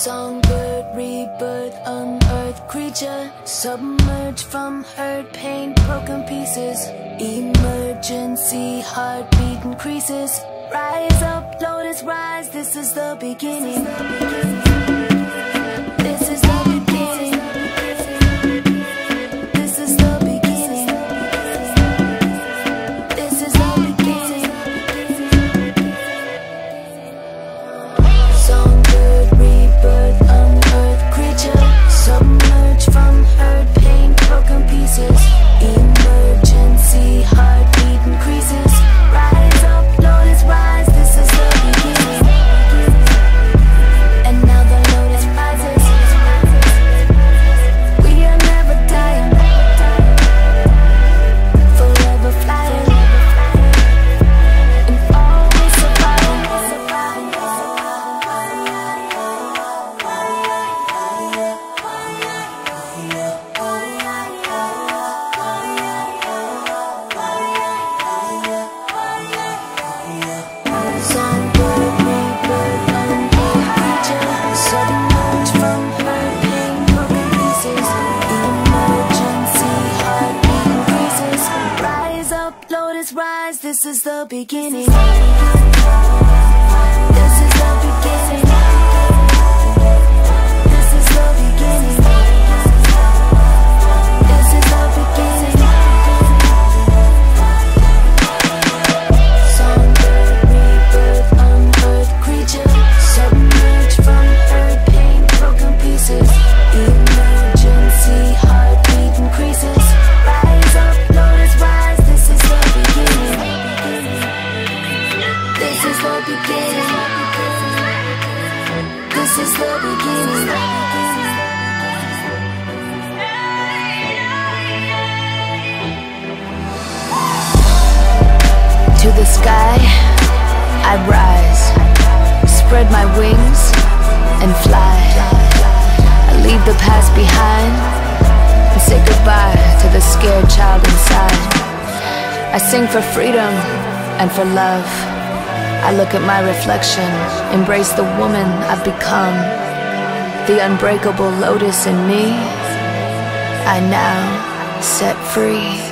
Songbird, rebirth, unearthed creature Submerged from hurt, pain, broken pieces. Emergency, heartbeat increases. Rise up, lotus, rise, this is the beginning. This is the beginning lotus, rise, this is the beginning To the sky, I rise, spread my wings, and fly. I leave the past behind and say goodbye to the scared child inside. I sing for freedom and for love. I look at my reflection, embrace the woman I've become. The unbreakable lotus in me, I now set free.